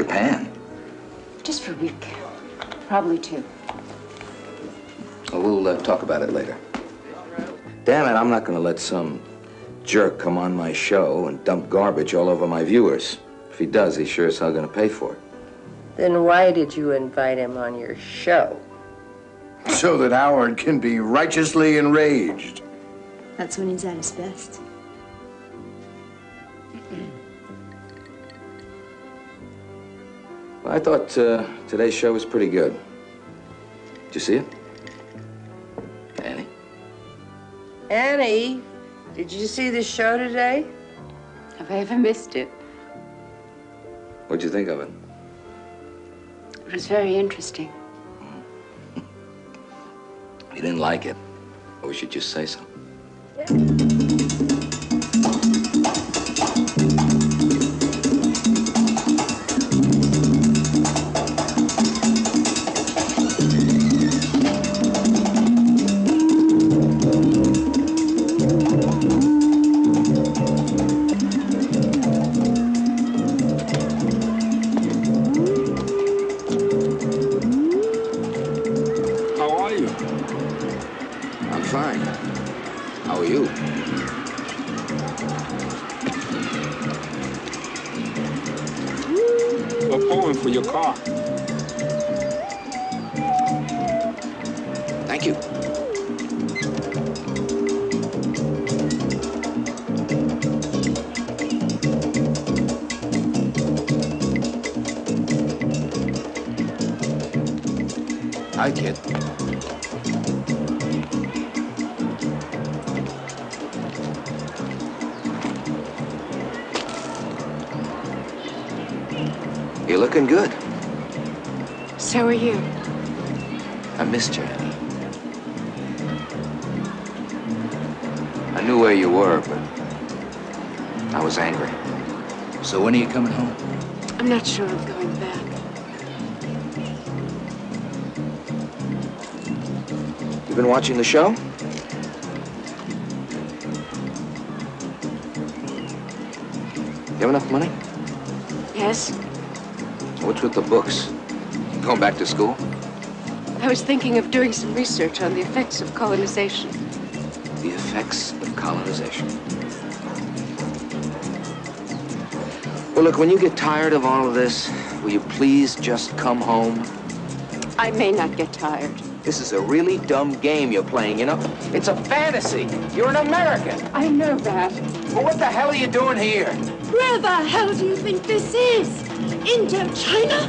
Japan. Just for a week. Probably two. Well, we'll uh, talk about it later. Damn it, I'm not going to let some jerk come on my show and dump garbage all over my viewers. If he does, he's sure as hell going to pay for it. Then why did you invite him on your show? So that Howard can be righteously enraged. That's when he's at his best. Well, I thought uh, today's show was pretty good. Did you see it? Annie? Annie, did you see the show today? Have I ever missed it? What'd you think of it? It was very interesting. You didn't like it, or we should just say so. How fine. How are you? A poem for your car. Thank you. Hi, kid. You're looking good. So are you. I missed you, Annie. I knew where you were, but I was angry. So when are you coming home? I'm not sure I'm going back. You've been watching the show? You have enough money? Yes? What's with the books? Going back to school? I was thinking of doing some research on the effects of colonization. The effects of colonization. Well, look, when you get tired of all of this, will you please just come home? I may not get tired. This is a really dumb game you're playing, you know? It's a fantasy. You're an American. I know that. Well, what the hell are you doing here? Where the hell do you think this is? Indochina?